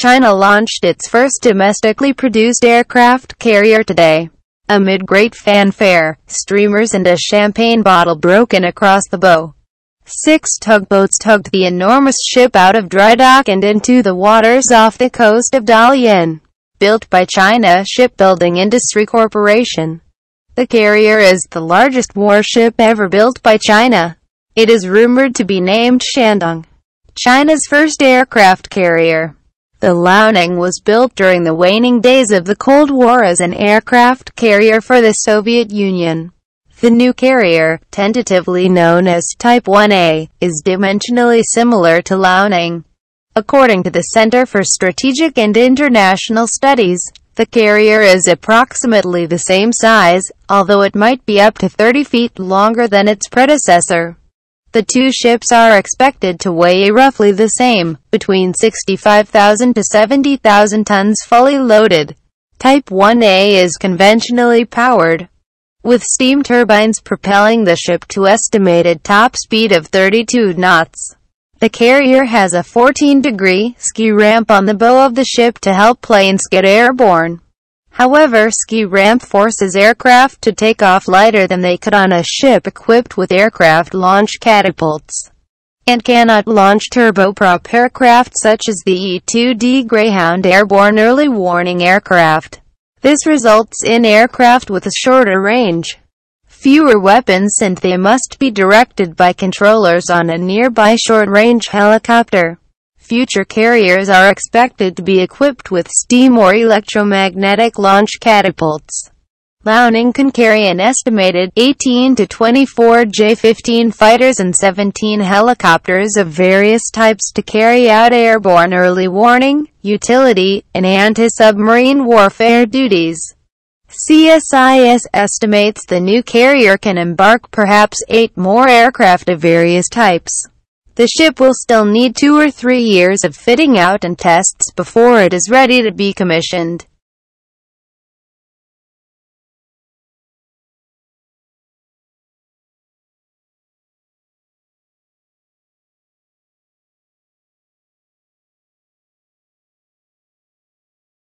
China launched its first domestically produced aircraft carrier today. Amid great fanfare, streamers and a champagne bottle broken across the bow. Six tugboats tugged the enormous ship out of dry dock and into the waters off the coast of Dalian. Built by China Shipbuilding Industry Corporation. The carrier is the largest warship ever built by China. It is rumored to be named Shandong, China's first aircraft carrier. The Liaoning was built during the waning days of the Cold War as an aircraft carrier for the Soviet Union. The new carrier, tentatively known as Type 1A, is dimensionally similar to Liaoning. According to the Center for Strategic and International Studies, the carrier is approximately the same size, although it might be up to 30 feet longer than its predecessor. The two ships are expected to weigh roughly the same, between 65,000 to 70,000 tons fully loaded. Type 1A is conventionally powered, with steam turbines propelling the ship to estimated top speed of 32 knots. The carrier has a 14-degree ski ramp on the bow of the ship to help planes get airborne. However, ski ramp forces aircraft to take off lighter than they could on a ship equipped with aircraft launch catapults, and cannot launch turboprop aircraft such as the E-2D Greyhound airborne early warning aircraft. This results in aircraft with a shorter range, fewer weapons and they must be directed by controllers on a nearby short-range helicopter. Future carriers are expected to be equipped with steam or electromagnetic launch catapults. Liaoning can carry an estimated 18 to 24 J-15 fighters and 17 helicopters of various types to carry out airborne early warning, utility, and anti-submarine warfare duties. CSIS estimates the new carrier can embark perhaps eight more aircraft of various types. The ship will still need two or three years of fitting out and tests before it is ready to be commissioned.